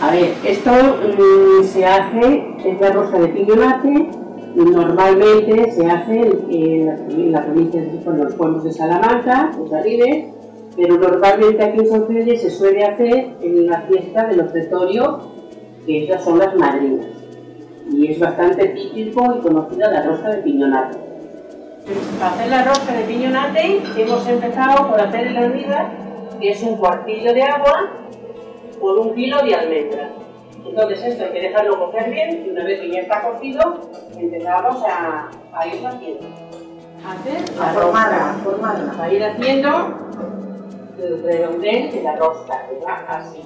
A ver, esto mm, se hace, es la rosca de piñonate, y normalmente se hace en, en la provincia de bueno, los pueblos de Salamanca, de Saride, pero normalmente aquí en San Felipe se suele hacer en la fiesta del ofretorio, que esas son las madrinas. Y es bastante típico y conocida la rosca de piñonate. Para hacer la rosca de piñonate hemos empezado por hacer el hervida, que es un cuartillo de agua por un kilo de almendras. Entonces esto hay que dejarlo cocer bien y una vez que ya está cocido empezamos a, a ir haciendo. Hacer la formarla, formarla. A ir haciendo el redondel de la rosca, que va así.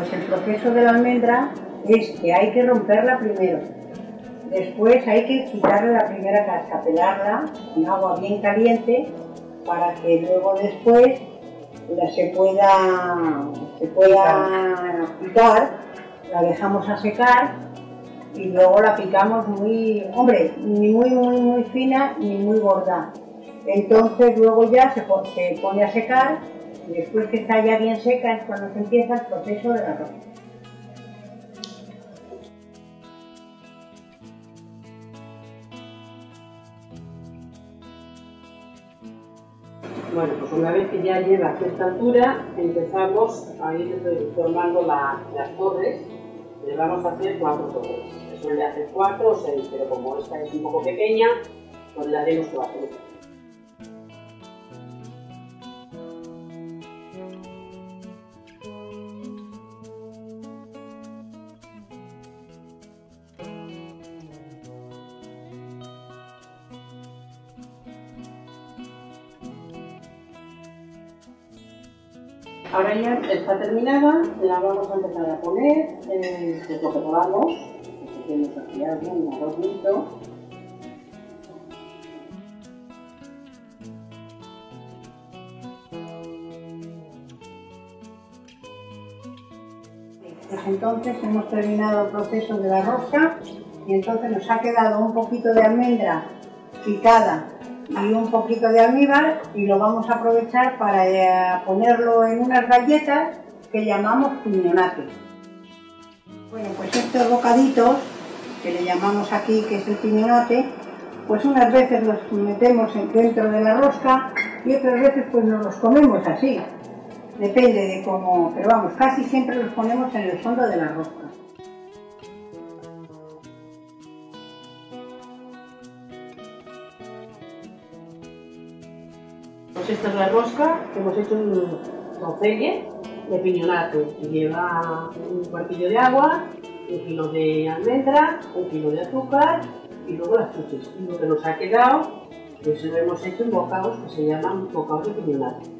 Pues el proceso de la almendra es que hay que romperla primero. Después hay que quitarle la primera casca, pelarla con agua bien caliente para que luego después la se pueda, se pueda picar, la dejamos a secar y luego la picamos muy, hombre, ni muy muy muy fina ni muy gorda. Entonces luego ya se, se pone a secar después que está ya bien seca es cuando se empieza el proceso del arroz. Bueno, pues una vez que ya lleva cierta altura, empezamos a ir formando la- las torres. Le vamos a hacer cuatro torres. Se suele hacer cuatro o seis, pero como esta es un poco pequeña, pues le haremos cuatro. Ahora ya está terminada, la vamos a empezar a poner, eh, pues lo que Tenemos aquí algo, un arrocito. Pues entonces hemos terminado el proceso de la rosca y entonces nos ha quedado un poquito de almendra picada y un poquito de almíbar y lo vamos a aprovechar para eh, ponerlo en unas galletas que llamamos piñonate. Bueno, pues estos bocaditos que le llamamos aquí que es el piñonate, pues unas veces los metemos en- dentro de la rosca y otras veces pues nos los comemos así. Depende de cómo, pero vamos, casi siempre los ponemos en el fondo de la rosca. Pues esta es la rosca que hemos hecho un rocelle de piñonate. Lleva un cuartillo de agua, un kilo de almendra, un kilo de azúcar y luego las chuches. Y lo que nos ha quedado, pues lo hemos hecho en bocados que se llaman bocados de piñonate.